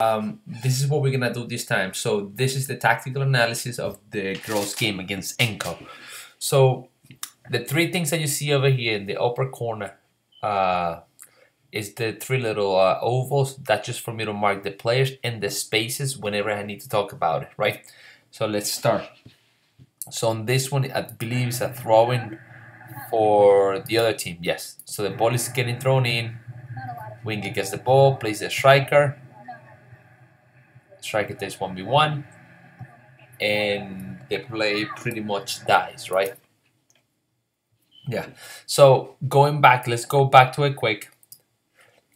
Um, this is what we're gonna do this time. So this is the tactical analysis of the girls game against Enco. So the three things that you see over here in the upper corner uh, is the three little uh, ovals. That's just for me to mark the players and the spaces whenever I need to talk about it, right? So let's start. So on this one, I believe it's a throw-in for the other team. Yes. So the ball is getting thrown in. Winger gets the ball, plays the striker. Striker takes 1v1. And the play pretty much dies, right? Yeah. So going back, let's go back to it quick.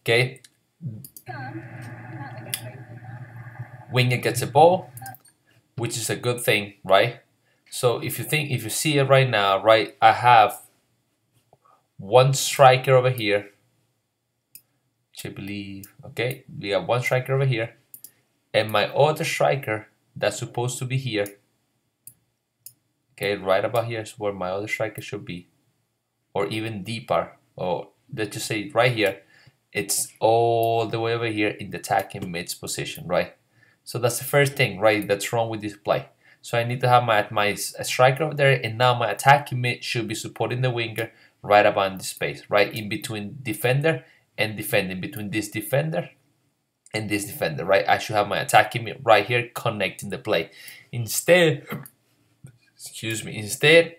Okay. Winger gets a ball, which is a good thing, right? So if you think, if you see it right now, right, I have one striker over here, which I believe, okay, we have one striker over here, and my other striker that's supposed to be here, okay, right about here is where my other striker should be, or even deeper, or let's just say right here, it's all the way over here in the attacking mids position, right? So that's the first thing, right, that's wrong with this play. So I need to have my, my striker over there, and now my attacking mid should be supporting the winger right about in the space, right in between defender and defending, between this defender and this defender, right? I should have my attacking right here connecting the play. Instead, excuse me, instead,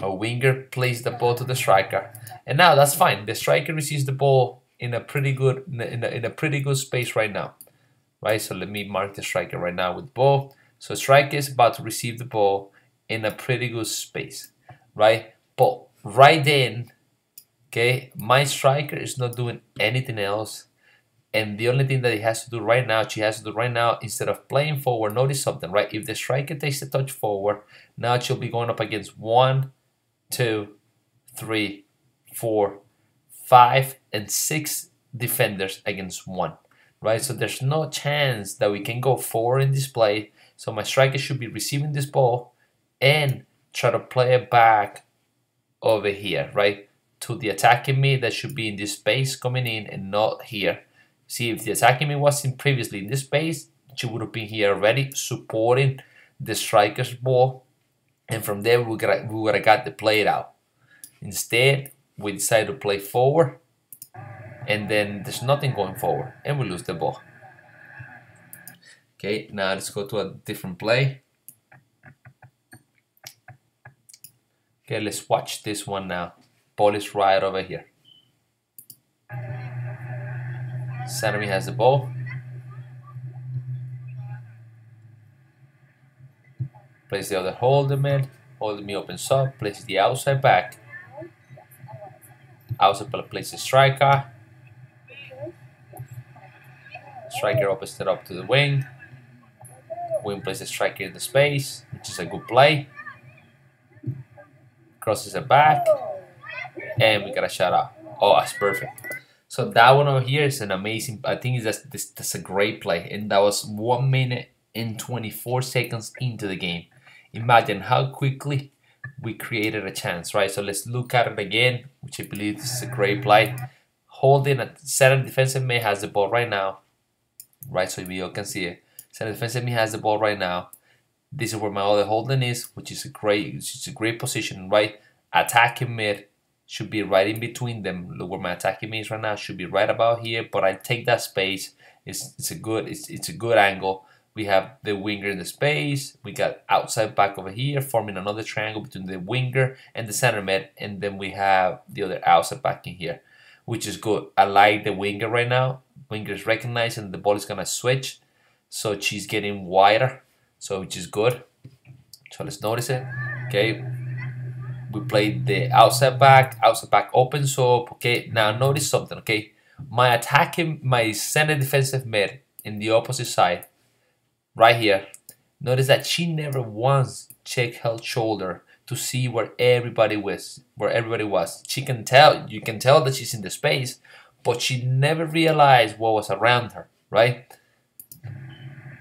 a winger plays the ball to the striker, and now that's fine. The striker receives the ball in a pretty good in a, in a, in a pretty good space right now, right? So let me mark the striker right now with ball. So striker is about to receive the ball in a pretty good space, right? But right then, okay, my striker is not doing anything else. And the only thing that he has to do right now, she has to do right now, instead of playing forward, notice something, right? If the striker takes a touch forward, now she'll be going up against one, two, three, four, five, and six defenders against one, right? So there's no chance that we can go forward in this play. So my striker should be receiving this ball and try to play it back over here, right? To the attacking me that should be in this space coming in and not here. See, if the attacking me was in previously in this space, she would have been here already supporting the striker's ball. And from there, we, we would have got the play out. Instead, we decided to play forward. And then there's nothing going forward. And we lose the ball. Okay, now let's go to a different play. Okay, let's watch this one now. Ball is right over here. Sanami has the ball. Place the other holder mid. Holder me opens up. Plays the outside back. Outside plays the striker. Striker opens it up to the wing. Wing the striker in the space, which is a good play crosses it back, and we got a shot out. Oh, that's perfect. So that one over here is an amazing. I think that's this that's a great play, and that was one minute and 24 seconds into the game. Imagine how quickly we created a chance, right? So let's look at it again, which I believe is a great play. Holding a center defensive mid has the ball right now, right? So you all can see it. Center defensive mid has the ball right now. This is where my other holding is, which is a great, which is a great position, right? Attacking mid should be right in between them. Look where my attacking mid is right now. Should be right about here, but I take that space. It's it's a good it's it's a good angle. We have the winger in the space. We got outside back over here, forming another triangle between the winger and the center mid, and then we have the other outside back in here, which is good. I like the winger right now. Winger is recognized, and the ball is gonna switch, so she's getting wider so which is good. So let's notice it. Okay, we played the outside back, outside back opens up. Okay, now notice something. Okay, my attacking, my center defensive mid in the opposite side, right here. Notice that she never once checked her shoulder to see where everybody was, where everybody was. She can tell, you can tell that she's in the space, but she never realized what was around her, right?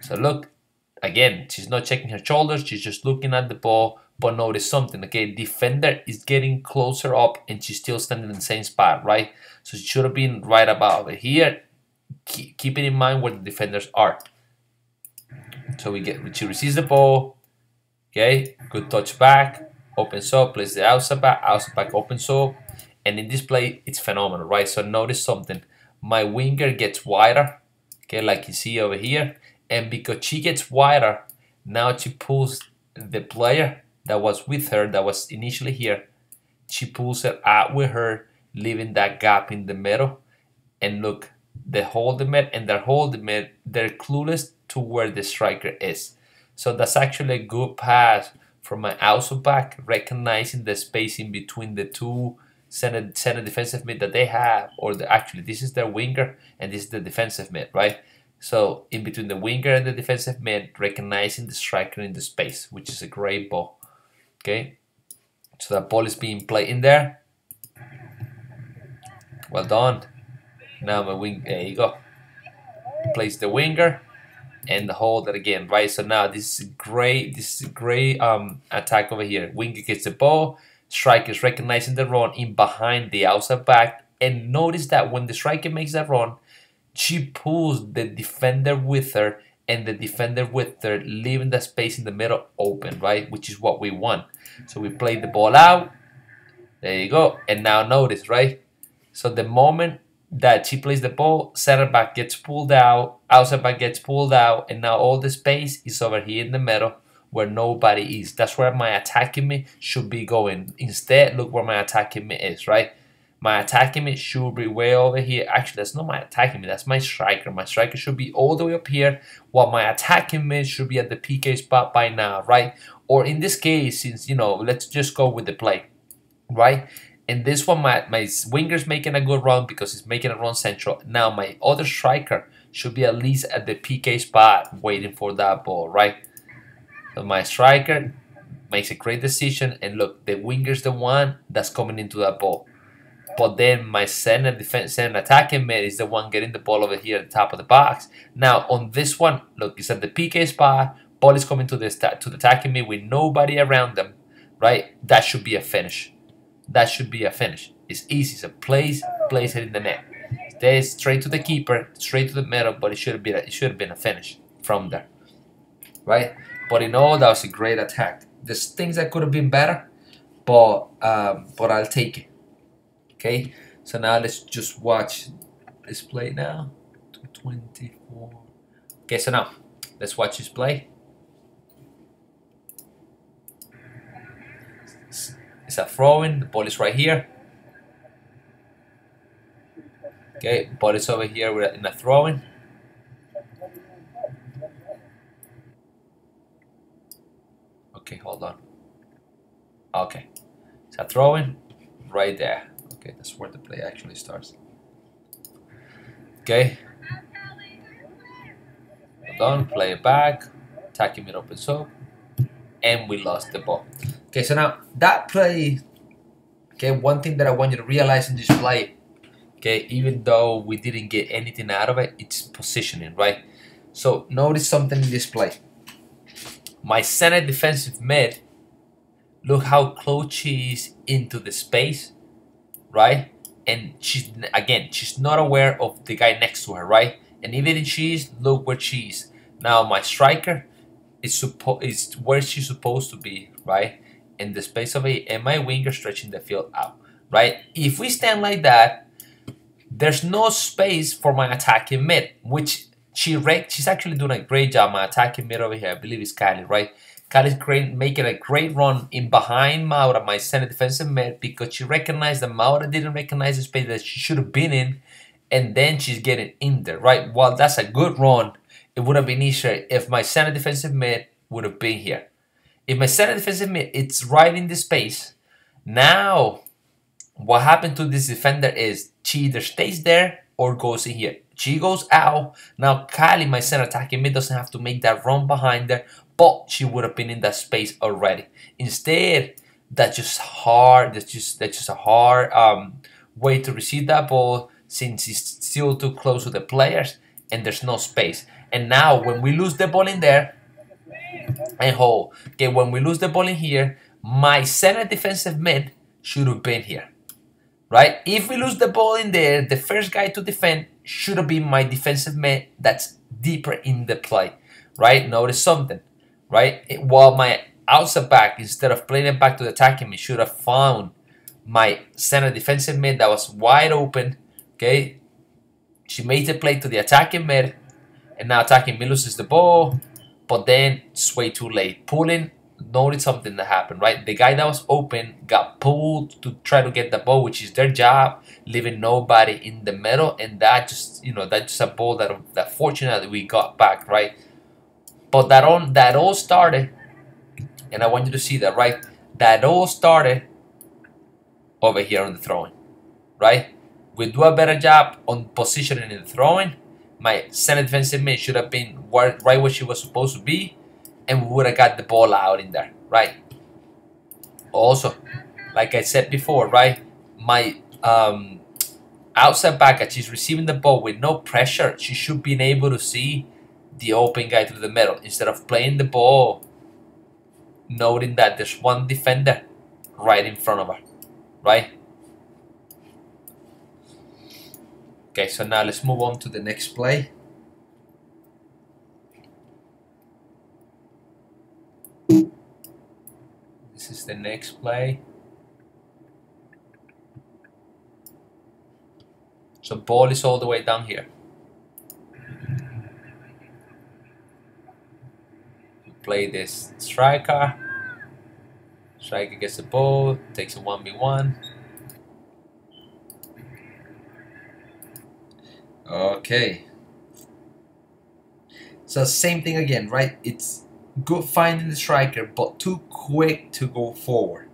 So look, again, she's not checking her shoulders, she's just looking at the ball. But notice something, okay? Defender is getting closer up and she's still standing in the same spot, right? So she should have been right about over here. keep, keeping in mind where the defenders are. So we get she receives the ball, okay, good touch back, opens up, plays the outside back, outside back opens up, and in this play it's phenomenal, right? So notice something, my winger gets wider, okay, like you see over here, and because she gets wider, now she pulls the player that was with her, that was initially here, she pulls it out with her, leaving that gap in the middle. And look, the mid and they're holding mid, they're clueless to where the striker is. So that's actually a good pass from my outside back, recognizing the space in between the two center, center defensive mid that they have, or the, actually this is their winger and this is the defensive mid, right? So in between the winger and the defensive mid, recognizing the striker in the space, which is a great ball. Okay, so that ball is being played in there. Well done. Now my wing, there you go. Place the winger and hold it again, right? So now this is great. This is a great um, attack over here. Winger gets the ball. Striker is recognizing the run in behind the outside back. And notice that when the striker makes that run, she pulls the defender with her and the defender with her, leaving the space in the middle open, right? Which is what we want. So we play the ball out. There you go. And now notice, right? So the moment that she plays the ball, center back gets pulled out, outside back gets pulled out, and now all the space is over here in the middle where nobody is. That's where my attacking me should be going. Instead, look where my attacking me is, right? My attacking mid should be way over here. Actually, that's not my attacking mid, that's my striker. My striker should be all the way up here, while my attacking mid should be at the PK spot by now, right? Or in this case, since, you know, let's just go with the play, right? In this one, my, my winger's making a good run because he's making a run central. Now, my other striker should be at least at the PK spot waiting for that ball, right? So my striker makes a great decision. And look, the winger's the one that's coming into that ball. But then my center defense center attacking mid is the one getting the ball over here at the top of the box. Now on this one, look, it's at the PK spot. Ball is coming to the to the attacking mid with nobody around them, right? That should be a finish that should be a finish. It's easy. So place place it in the net. Stay straight to the keeper, straight to the middle, but it should a, it should have been a finish from there, right? But in all, that was a great attack. There's things that could have been better, but um, but I'll take it. Okay, so now let's just watch this play now. 224. Okay, so now let's watch this play. It's a throw-in. The ball is right here. Okay, ball is over here We're in a throw-in. Okay, hold on. Okay, it's a throw-in right there. Okay, that's where the play actually starts. Okay. Hold on, play back. Attacking it open so. And we lost the ball. Okay, so now that play, okay, one thing that I want you to realize in this play, okay, even though we didn't get anything out of it, it's positioning, right? So notice something in this play. My center defensive mid, look how close she is into the space, right? And she's, again, she's not aware of the guy next to her, right? And even if she is, look where she is. Now my striker is, suppo is where she's supposed to be, right? in the space of a and my winger stretching the field out, right? If we stand like that, there's no space for my attacking mid, which she she's actually doing a great job. My attacking mid over here, I believe is Kylie, right? Kylie's great, making a great run in behind Maura, my center defensive mid, because she recognized that Maura didn't recognize the space that she should have been in, and then she's getting in there, right? While that's a good run, it would have been easier if my center defensive mid would have been here. If my center defensive mid it's right in the space, now what happened to this defender is she either stays there or goes in here. She goes out. Now Kylie, my center attacking mid, doesn't have to make that run behind there, but she would have been in that space already. Instead, that's just hard. That's just that's just a hard um, way to receive that ball since it's still too close to the players and there's no space. And now when we lose the ball in there, and hold. Okay, when we lose the ball in here, my center defensive mid should have been here. Right? If we lose the ball in there, the first guy to defend should have been my defensive mid that's deeper in the play, right? Notice something, right? It, while my outside back, instead of playing it back to the attacking mid, should have found my center defensive mid that was wide open, okay? She made the play to the attacking mid, and now attacking mid loses the ball, but then it's way too late. Pulling noticed something that happened, right? The guy that was open got pulled to try to get the ball, which is their job, leaving nobody in the middle, and that just you know that's just a ball that that fortunately we got back, right? But that on that all started, and I want you to see that, right? That all started over here on the throw-in, right? We do a better job on positioning and throw-ins. My center defensive mid should have been right where she was supposed to be and we would have got the ball out in there, right? Also, like I said before, right, my um, outside back she's receiving the ball with no pressure, she should be able to see the open guy through the middle instead of playing the ball, noting that there's one defender right in front of her, right? Okay, so now let's move on to the next play. This is the next play. So ball is all the way down here. Play this striker. Striker gets the ball, takes a 1v1. Okay. So same thing again, right? It's good finding the striker, but too quick to go forward,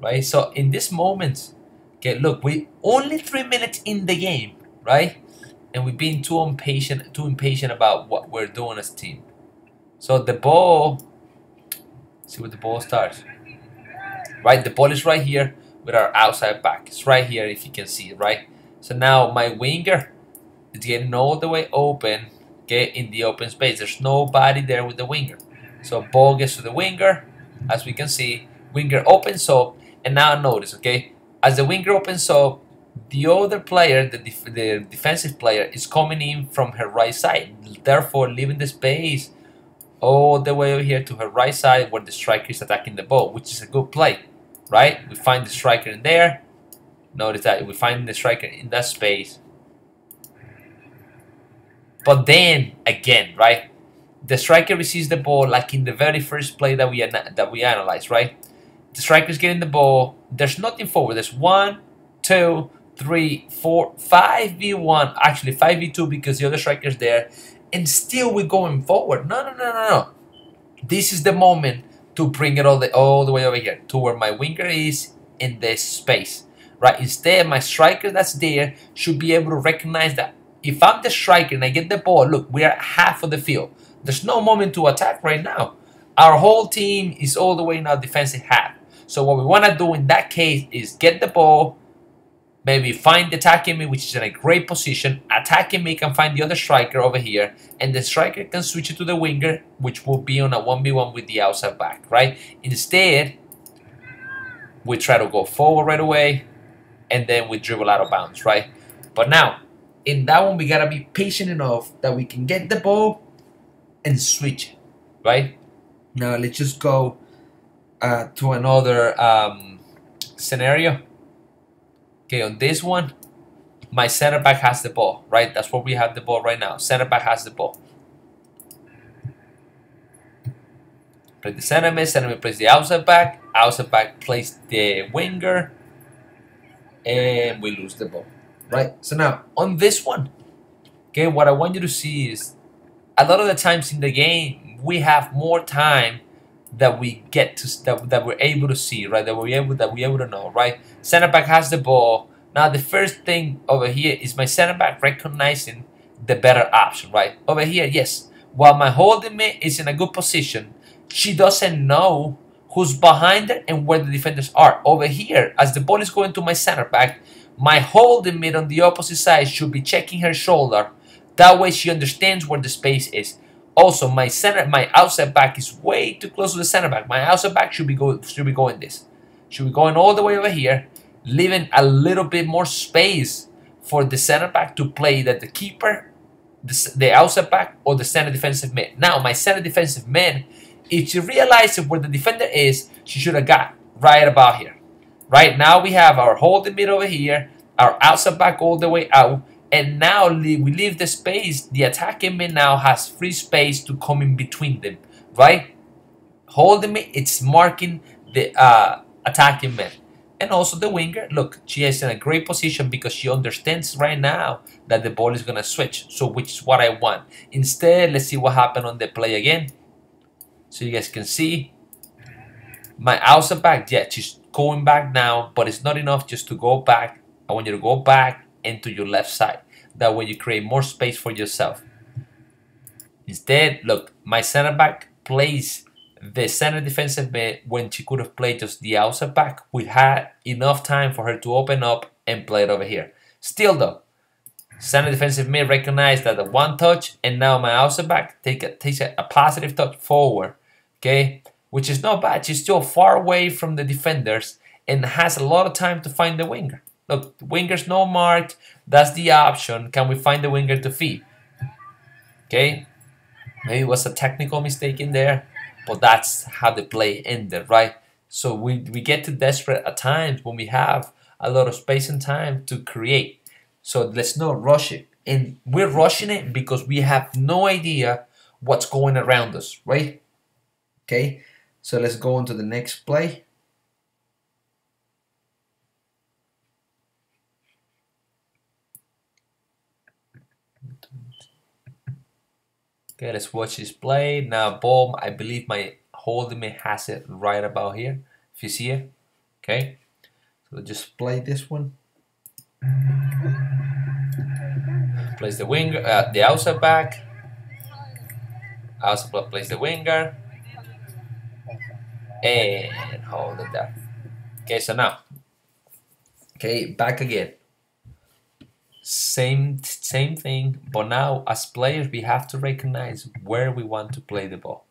right? So in this moment, okay, look, we only three minutes in the game, right? And we've been too impatient, too impatient about what we're doing as team. So the ball, see where the ball starts, right? The ball is right here with our outside back. It's right here if you can see right? So now my winger is getting all the way open, okay, in the open space. There's nobody there with the winger. So ball gets to the winger, as we can see, winger opens up, and now notice, okay, as the winger opens up, the other player, the, def the defensive player, is coming in from her right side, therefore leaving the space all the way over here to her right side where the striker is attacking the ball, which is a good play, right? We find the striker in there. Notice that we find the striker in that space. But then again, right? the striker receives the ball like in the very first play that we that we analyzed, right? The striker's getting the ball. There's nothing forward. There's one, two, three, four, five v one. Actually, five v two because the other striker's there, and still we're going forward. No, no, no, no, no. This is the moment to bring it all the all the way over here to where my winger is in this space, right? Instead, my striker that's there should be able to recognize that if I'm the striker and I get the ball, look, we are half of the field. There's no moment to attack right now. Our whole team is all the way in our defensive half. So what we want to do in that case is get the ball, maybe find the attacking me, which is in a great position. Attacking me can find the other striker over here, and the striker can switch it to the winger, which will be on a 1v1 with the outside back, right? Instead, we try to go forward right away, and then we dribble out of bounds, right? But now, in that one, we gotta be patient enough that we can get the ball and switch, right? Now let's just go uh, to another um, scenario. Okay, on this one, my center back has the ball, right? That's where we have the ball right now. Center back has the ball. Play the center mid, center mid plays the outside back, outside back plays the winger, and we lose the ball, right? So now, on this one, okay, what I want you to see is a lot of the times in the game we have more time that we get to that, that we're able to see right? That we're able that we're able to know right? Center back has the ball. Now the first thing over here is my center back recognizing the better option right? Over here yes. While my holding mid is in a good position she doesn't know who's behind her and where the defenders are. Over here as the ball is going to my center back my holding mid on the opposite side should be checking her shoulder. That way she understands where the space is. Also, my center, my outside back is way too close to the center back. My outside back should be go should be going this. Should be going all the way over here, leaving a little bit more space for the center back to play that the keeper, the, the outside back, or the center defensive mid. Now, my center defensive mid, if she realizes where the defender is, she should have got right about here. Right now, we have our holding mid over here, our outside back all the way out, and now we leave the space. The attacking mid now has free space to come in between them, right? Holding mid, it's marking the uh, attacking mid and also the winger. Look, she is in a great position because she understands right now that the ball is going to switch. So which is what I want. Instead, let's see what happened on the play again. So you guys can see my outside back. Yeah, she's going back now, but it's not enough just to go back. I want you to go back into your left side. That way you create more space for yourself. Instead, look, my center back plays the center defensive mid when she could have played just the outside back. We had enough time for her to open up and play it over here. Still though, center defensive mid recognized that the one touch and now my outside back take a, takes a, a positive touch forward, okay? Which is not bad. She's still far away from the defenders and has a lot of time to find the winger. Look, winger's no marked. That's the option. Can we find the winger to feed? Okay. Maybe it was a technical mistake in there but that's how the play ended, right? So we, we get too desperate at times when we have a lot of space and time to create. So let's not rush it. And we're rushing it because we have no idea what's going around us, right? Okay, so let's go on to the next play. Okay, let's watch this play. Now, boom, I believe my holding me has it right about here. If you see it, okay. So just play this one. Place the winger, uh, the outside back. Outside place the winger. And hold it there. Okay, so now, okay, back again same same thing but now as players we have to recognize where we want to play the ball.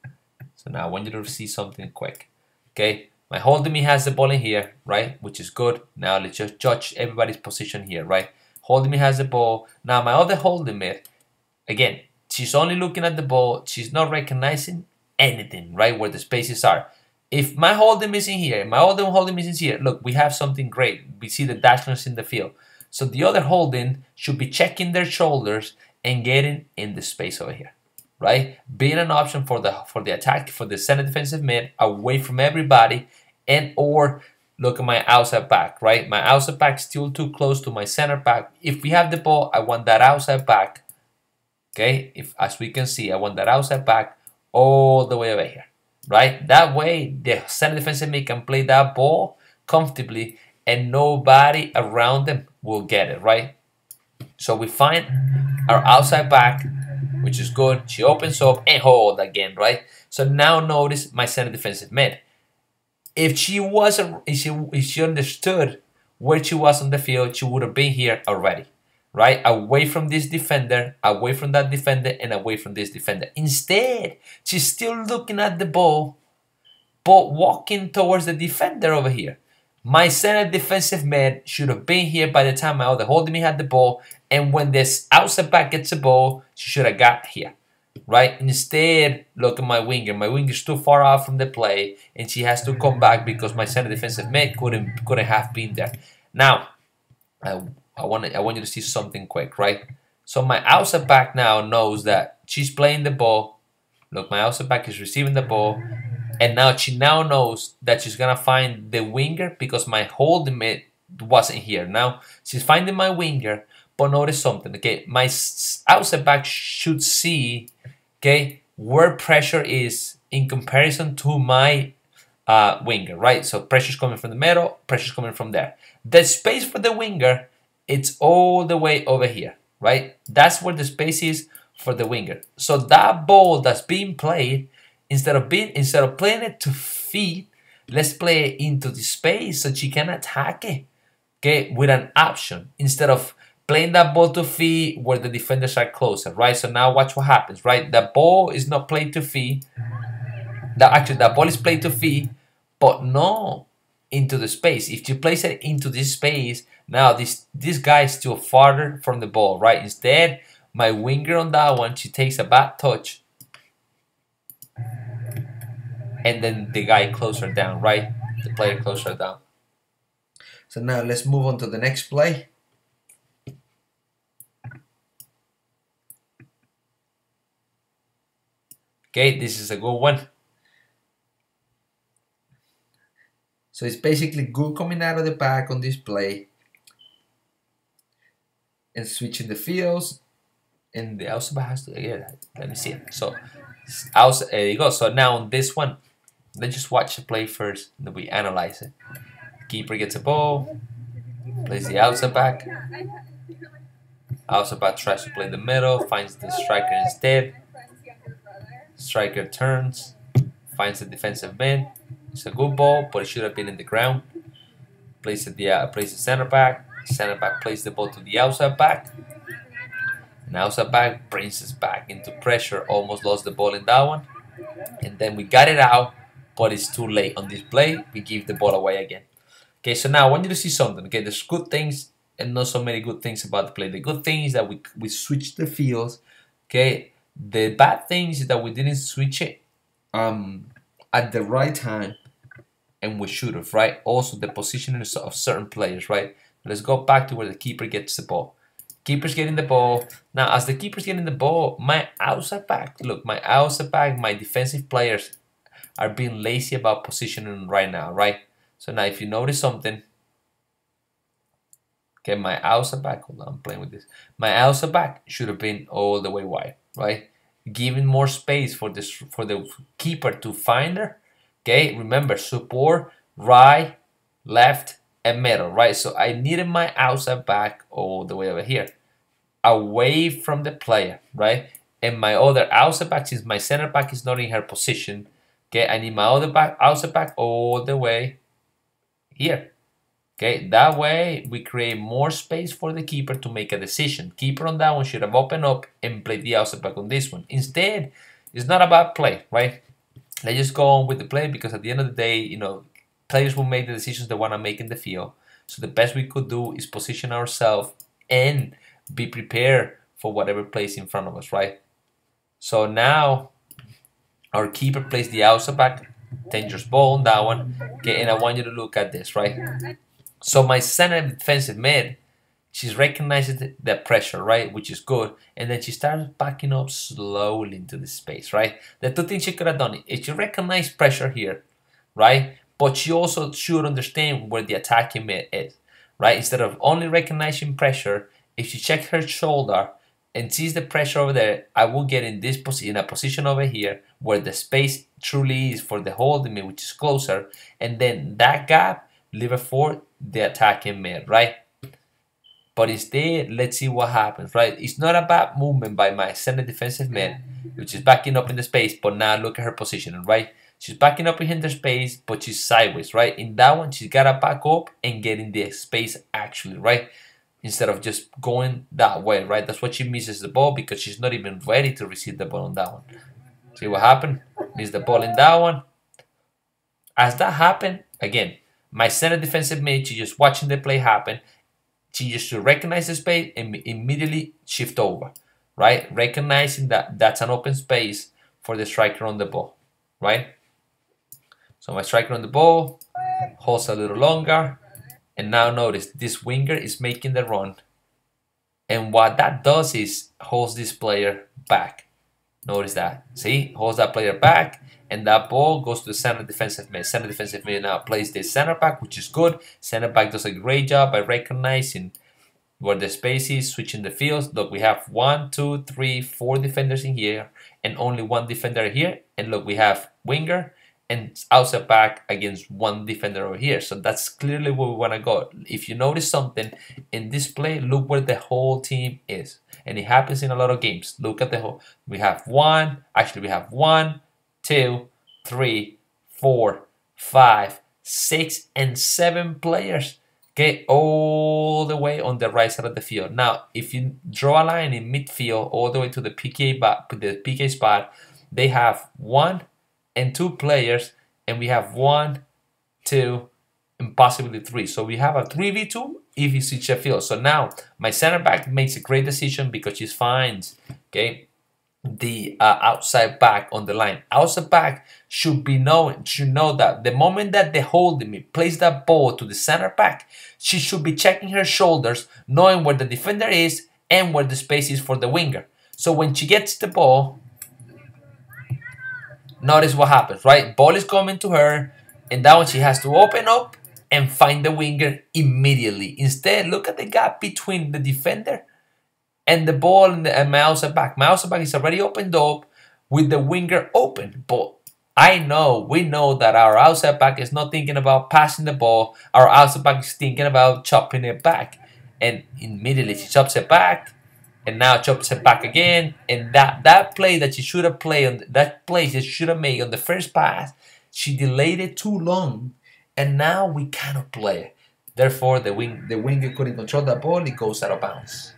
So now I want you to see something quick. Okay? My holding me has the ball in here right? Which is good. Now let's just judge everybody's position here right? Holding me has the ball. Now my other holding me eh, again she's only looking at the ball. She's not recognizing anything right where the spaces are. If my holding is in here my other holding is in here look we have something great. We see the dashlines in the field so the other holding should be checking their shoulders and getting in the space over here, right? Being an option for the for the attack for the center defensive mid away from everybody, and or look at my outside back, right? My outside back still too close to my center back. If we have the ball, I want that outside back. Okay, if as we can see, I want that outside back all the way over here, right? That way, the center defensive mid can play that ball comfortably and nobody around them will get it, right? So we find our outside back, which is good. She opens up and hold again, right? So now notice my center defensive mid. If she wasn't, if she, if she understood where she was on the field, she would have been here already, right? Away from this defender, away from that defender, and away from this defender. Instead, she's still looking at the ball, but walking towards the defender over here. My center defensive man should have been here by the time other holding me had the ball. And when this outside back gets the ball, she should have got here. Right? Instead, look at my winger. My winger is too far out from the play, and she has to come back because my center defensive man couldn't couldn't have been there. Now, I, I want I want you to see something quick, right? So my outside back now knows that she's playing the ball. Look, my outside back is receiving the ball and now she now knows that she's gonna find the winger because my holding mid wasn't here. Now she's finding my winger, but notice something. Okay, my outside back should see okay where pressure is in comparison to my uh, winger, right? So pressure's coming from the middle, pressure's coming from there. The space for the winger, it's all the way over here, right? That's where the space is for the winger. So that ball that's being played Instead of being instead of playing it to feed, let's play it into the space so she can attack it. Okay, with an option instead of playing that ball to feed where the defenders are closer, right? So now watch what happens, right? The ball is not played to feed. That actually the ball is played to feed, but no, into the space. If you place it into this space, now this this guy is still farther from the ball, right? Instead, my winger on that one, she takes a bad touch. And then the guy closer down, right? The player closer down. So now let's move on to the next play. Okay, this is a good one. So it's basically good coming out of the back on this play and switching the fields. And the also has to, yeah, let me see it. So, also, there you go. So now on this one, let's just watch the play first, and then we analyze it. Keeper gets a ball, plays the outside back. Outside back tries to play the middle, finds the striker instead. Striker turns, finds the defensive man. It's a good ball, but it should have been in the ground. Plays the uh, plays the center back. Center back plays the ball to the outside back. And outside back brings us back into pressure. Almost lost the ball in that one. And then we got it out, but it's too late on this play. We give the ball away again. Okay, so now I want you to see something. Okay, there's good things and not so many good things about the play. The good thing is that we we switched the fields. Okay, the bad thing is that we didn't switch it um at the right time, and we should have. Right. Also, the positioning of certain players. Right. Let's go back to where the keeper gets the ball. Keeper's getting the ball. Now, as the keeper's getting the ball, my outside back, look, my outside back, my defensive players are being lazy about positioning right now, right? So now if you notice something, okay, my outside back, hold on, I'm playing with this. My outside back should have been all the way wide, right? Giving more space for this for the keeper to find her. Okay, remember support, right, left, and middle, right? So I needed my outside back all the way over here, away from the player, right? And my other outside back, since my center back is not in her position, okay, I need my other back, outside back all the way here. Okay, that way we create more space for the keeper to make a decision. Keeper on that one should have opened up and played the outside back on this one. Instead, it's not about play, right? Let's just go on with the play because at the end of the day, you know, players will make the decisions they want to make in the field. So the best we could do is position ourselves and be prepared for whatever plays in front of us, right? So now our keeper plays the outside back, dangerous ball on that one. Okay, and I want you to look at this, right? So my center defensive mid, she's recognizing the pressure, right, which is good, and then she starts backing up slowly into the space, right? The two things she could have done is she recognized pressure here, right? but she also should understand where the attacking mid is, right? Instead of only recognizing pressure, if she checks her shoulder and sees the pressure over there, I will get in this position, in a position over here where the space truly is for the holding mid, which is closer, and then that gap leave it for the attacking mid, right? But instead, let's see what happens, right? It's not a bad movement by my center defensive mid, which is backing up in the space, but now look at her positioning, right? She's backing up in the space, but she's sideways, right? In that one, she's gotta back up and get in the space actually, right? Instead of just going that way, right? That's what she misses the ball because she's not even ready to receive the ball on that one. See what happened? Miss the ball in that one. As that happened, again, my center defensive mid, she's just watching the play happen. She just should recognize the space and immediately shift over, right? Recognizing that that's an open space for the striker on the ball, right? So my striker on the ball holds a little longer. And now notice this winger is making the run. And what that does is holds this player back. Notice that. See? Holds that player back. And that ball goes to the center defensive mid. Center defensive mid now plays the center back, which is good. Center back does a great job by recognizing where the space is, switching the fields. Look, we have one, two, three, four defenders in here, and only one defender here. And look, we have winger, and outside back against one defender over here. So that's clearly where we want to go. If you notice something in this play, look where the whole team is. And it happens in a lot of games. Look at the whole. We have one, actually, we have one, two, three, four, five, six, and seven players. Okay, all the way on the right side of the field. Now, if you draw a line in midfield all the way to the PK, the PK spot, they have one, and two players, and we have one, two, and possibly three. So we have a 3v2 if you see Sheffield. So now my center back makes a great decision because she finds, okay, the uh, outside back on the line. Outside back should be knowing should know that the moment that the holding me plays that ball to the center back, she should be checking her shoulders, knowing where the defender is and where the space is for the winger. So when she gets the ball, notice what happens, right? Ball is coming to her, and that one she has to open up and find the winger immediately. Instead, look at the gap between the defender and the ball and, the, and back. Outside back is already opened up with the winger open, but I know, we know that our outside back is not thinking about passing the ball. Our outside back is thinking about chopping it back. And immediately she chops it back, and now chops it back again. And that, that play that she should have played on that play she should have made on the first pass, she delayed it too long, and now we cannot play. Therefore, the wing the winger couldn't control that ball. It goes out of bounds.